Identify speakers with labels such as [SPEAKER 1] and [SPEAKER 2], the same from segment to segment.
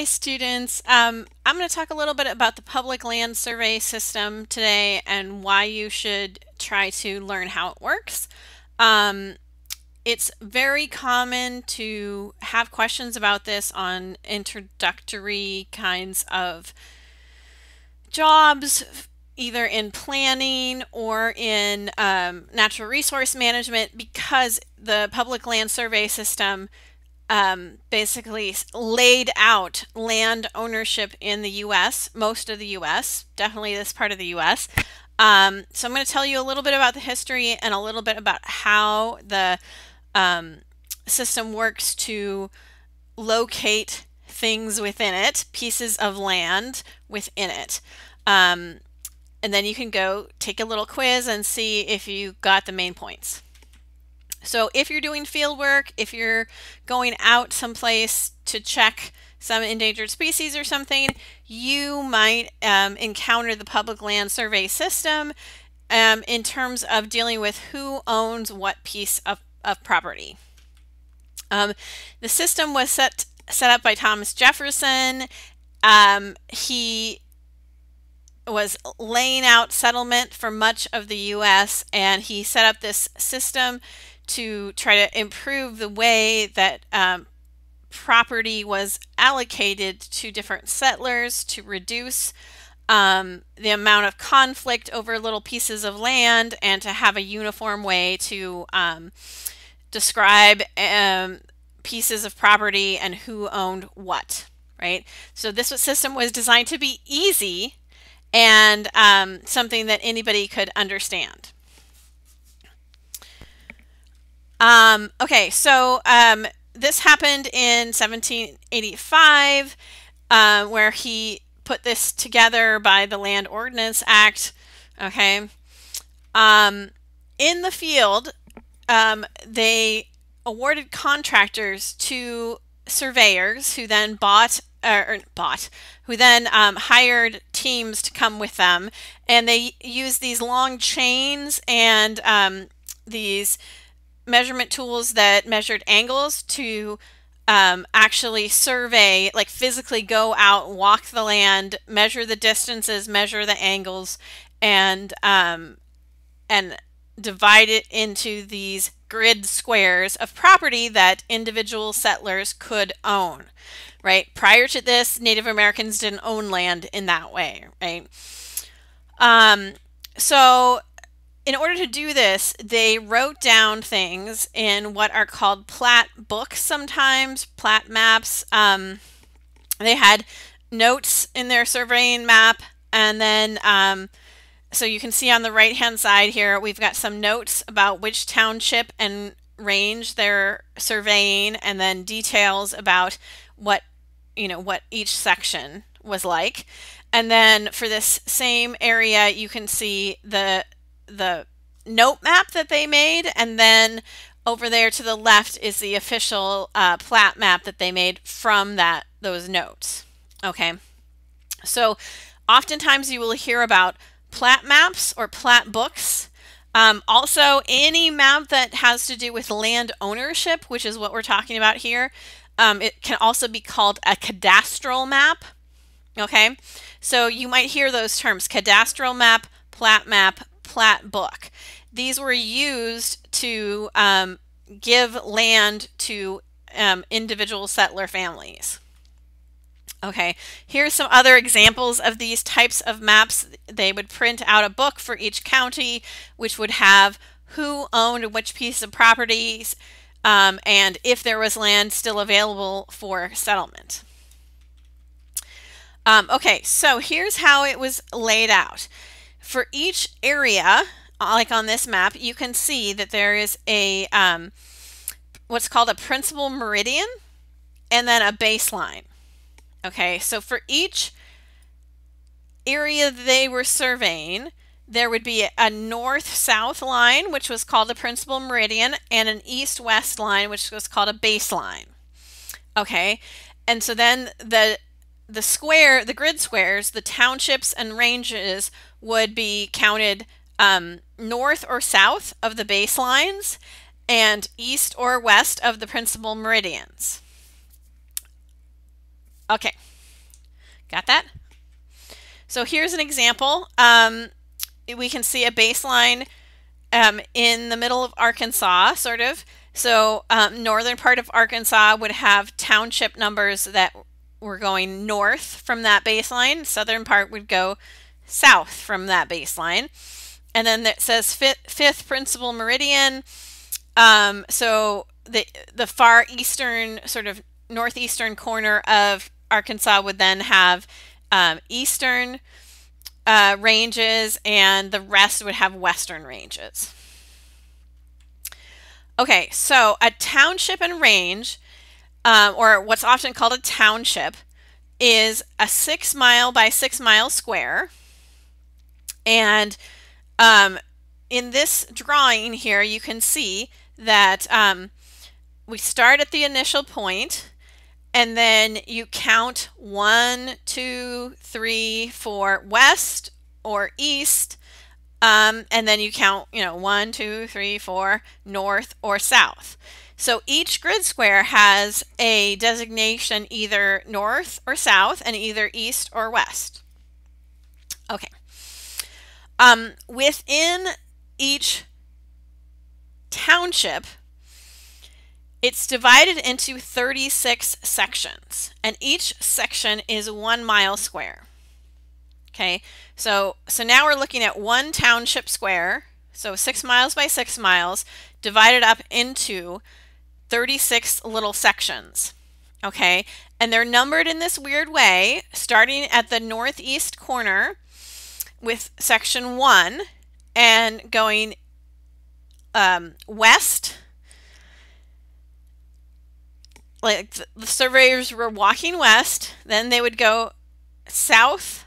[SPEAKER 1] Hi students. Um, I'm going to talk a little bit about the public land survey system today and why you should try to learn how it works. Um, it's very common to have questions about this on introductory kinds of jobs either in planning or in um, natural resource management because the public land survey system um, basically laid out land ownership in the US, most of the US, definitely this part of the US. Um, so I'm going to tell you a little bit about the history and a little bit about how the um, system works to locate things within it, pieces of land within it. Um, and then you can go take a little quiz and see if you got the main points. So if you're doing field work, if you're going out someplace to check some endangered species or something, you might um, encounter the public land survey system um, in terms of dealing with who owns what piece of, of property. Um, the system was set set up by Thomas Jefferson. Um, he was laying out settlement for much of the U.S. and he set up this system to try to improve the way that um, property was allocated to different settlers to reduce um, the amount of conflict over little pieces of land and to have a uniform way to um, describe um, pieces of property and who owned what, right? So this system was designed to be easy and um, something that anybody could understand. Um, okay, so um, this happened in 1785, uh, where he put this together by the Land Ordinance Act. Okay, um, in the field, um, they awarded contractors to surveyors who then bought or bought who then um, hired teams to come with them and they used these long chains and um, these measurement tools that measured angles to um, actually survey, like physically go out, walk the land, measure the distances, measure the angles, and um, and divide it into these grid squares of property that individual settlers could own. Right. Prior to this, Native Americans didn't own land in that way. Right. Um, so in order to do this, they wrote down things in what are called plat books sometimes, plat maps. Um, they had notes in their surveying map, and then um, so you can see on the right hand side here, we've got some notes about which township and range they're surveying, and then details about what you know what each section was like. And then for this same area, you can see the the note map that they made and then over there to the left is the official uh, plat map that they made from that those notes. Okay? So oftentimes you will hear about plat maps or plat books. Um, also any map that has to do with land ownership which is what we're talking about here um, it can also be called a cadastral map. Okay? So you might hear those terms cadastral map plat map plat book. These were used to um, give land to um, individual settler families. Okay, here's some other examples of these types of maps. They would print out a book for each county, which would have who owned which piece of properties um, and if there was land still available for settlement. Um, okay, so here's how it was laid out. For each area, uh, like on this map, you can see that there is a um, what's called a principal meridian and then a baseline. Okay, so for each area they were surveying, there would be a north-south line, which was called a principal meridian, and an east-west line, which was called a baseline. Okay, and so then the the square, the grid squares, the townships and ranges would be counted um, north or south of the baselines and east or west of the principal meridians. Okay, Got that? So here's an example. Um, we can see a baseline um, in the middle of Arkansas, sort of. So um, northern part of Arkansas would have township numbers that were going north from that baseline. Southern part would go south from that baseline. And then it says fifth, fifth principal meridian. Um, so the the far eastern, sort of northeastern corner of Arkansas would then have um, eastern uh, ranges, and the rest would have western ranges. Okay, so a township and range, um, or what's often called a township, is a six mile by six mile square. And um, in this drawing here, you can see that um, we start at the initial point and then you count one, two, three, four, west or east. Um, and then you count, you know, one, two, three, four, north or south. So each grid square has a designation either north or south and either east or west. Okay. Um, within each township, it's divided into 36 sections, and each section is one mile square. Okay, so, so now we're looking at one township square, so six miles by six miles, divided up into 36 little sections. Okay, and they're numbered in this weird way, starting at the northeast corner with section one and going um, west like the surveyors were walking west, then they would go south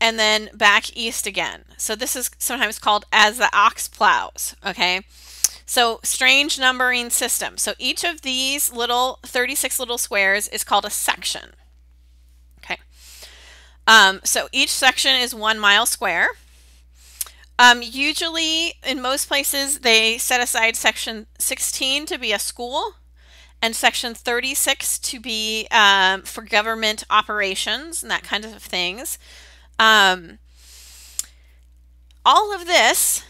[SPEAKER 1] and then back east again. So this is sometimes called as the ox plows, okay? So strange numbering system. So each of these little 36 little squares is called a section. Um, so each section is one mile square. Um, usually in most places they set aside section 16 to be a school and section 36 to be um, for government operations and that kind of things. Um, all of this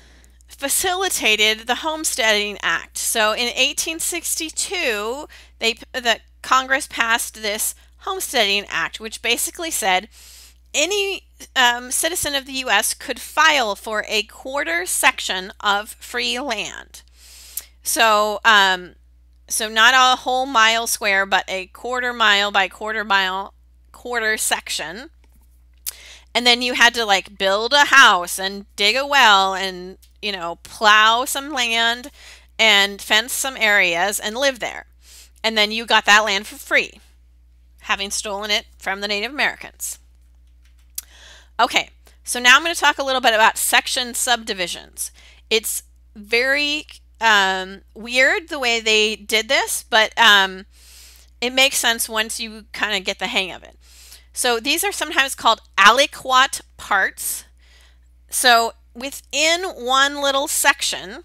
[SPEAKER 1] facilitated the Homesteading Act. So in 1862, they the Congress passed this Homesteading Act, which basically said any um, citizen of the U.S. could file for a quarter section of free land. So um, so not a whole mile square, but a quarter mile by quarter mile quarter section. And then you had to like build a house and dig a well and, you know, plow some land and fence some areas and live there. And then you got that land for free, having stolen it from the Native Americans. Okay, so now I'm going to talk a little bit about section subdivisions. It's very um, weird the way they did this, but um, it makes sense once you kind of get the hang of it. So these are sometimes called aliquot parts. So within one little section,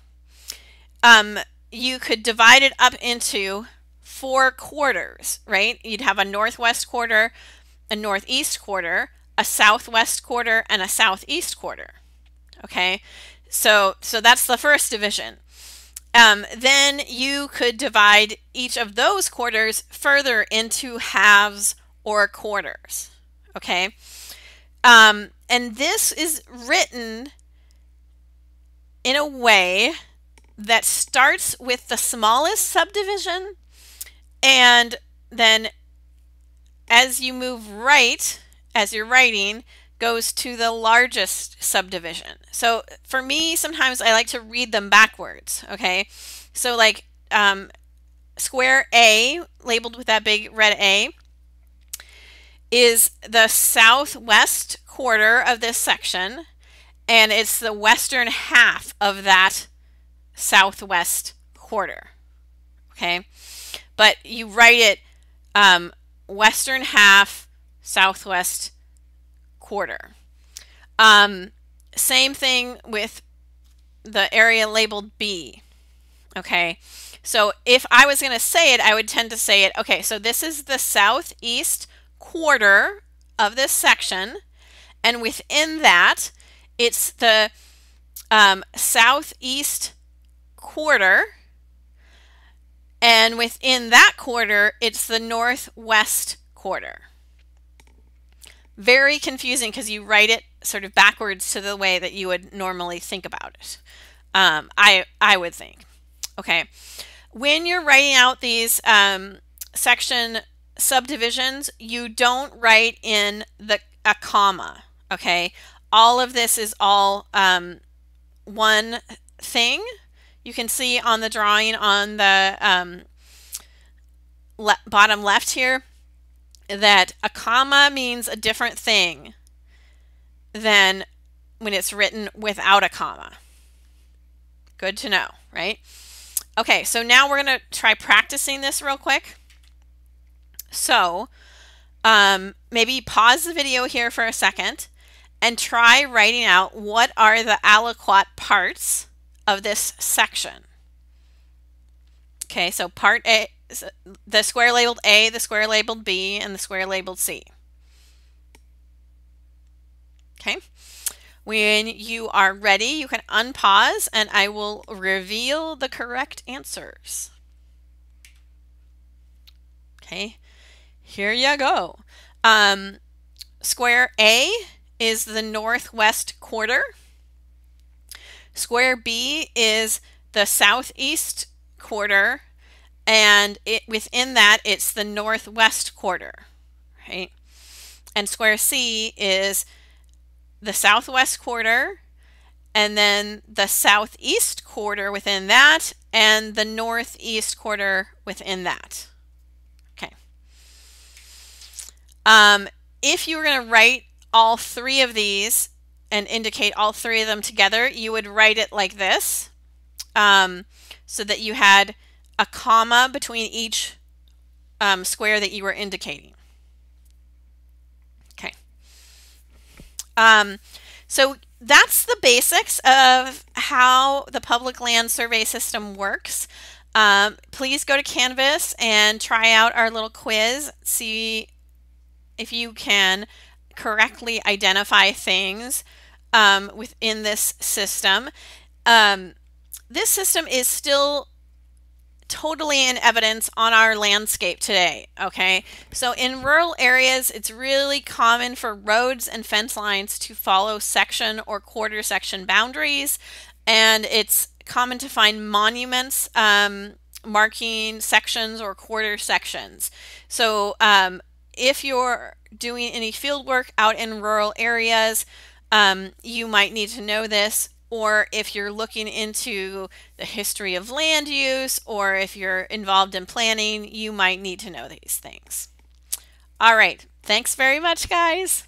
[SPEAKER 1] um, you could divide it up into four quarters, right? You'd have a northwest quarter, a northeast quarter, a southwest quarter, and a southeast quarter. Okay, so so that's the first division. Um, then you could divide each of those quarters further into halves or quarters. Okay. Um, and this is written in a way that starts with the smallest subdivision and then as you move right as you're writing goes to the largest subdivision. So for me, sometimes I like to read them backwards, okay? So like um, square A, labeled with that big red A, is the southwest quarter of this section, and it's the western half of that southwest quarter, okay? But you write it um, western half, southwest quarter. Um, same thing with the area labeled B. Okay, so if I was going to say it, I would tend to say it, okay, so this is the southeast quarter of this section. And within that, it's the um, southeast quarter. And within that quarter, it's the northwest quarter. Very confusing because you write it sort of backwards to the way that you would normally think about it. Um, I, I would think. Okay. When you're writing out these um, section subdivisions, you don't write in the a comma. Okay. All of this is all um, one thing. You can see on the drawing on the um, le bottom left here that a comma means a different thing than when it's written without a comma. Good to know, right? Okay, so now we're going to try practicing this real quick. So um, maybe pause the video here for a second and try writing out what are the aliquot parts of this section. Okay, so part A, the square labeled A, the square labeled B, and the square labeled C. Okay. When you are ready, you can unpause and I will reveal the correct answers. Okay, here you go. Um, square A is the northwest quarter. Square B is the southeast quarter and it within that it's the northwest quarter, right? And square C is the southwest quarter and then the southeast quarter within that and the northeast quarter within that. Okay. Um, if you were going to write all three of these and indicate all three of them together, you would write it like this um, so that you had a comma between each um, square that you were indicating. Okay. Um, so that's the basics of how the public land survey system works. Um, please go to Canvas and try out our little quiz. See if you can correctly identify things um, within this system. Um, this system is still totally in evidence on our landscape today, okay? So in rural areas, it's really common for roads and fence lines to follow section or quarter section boundaries, and it's common to find monuments um, marking sections or quarter sections. So um, if you're doing any field work out in rural areas, um, you might need to know this or if you're looking into the history of land use, or if you're involved in planning, you might need to know these things. All right. Thanks very much, guys.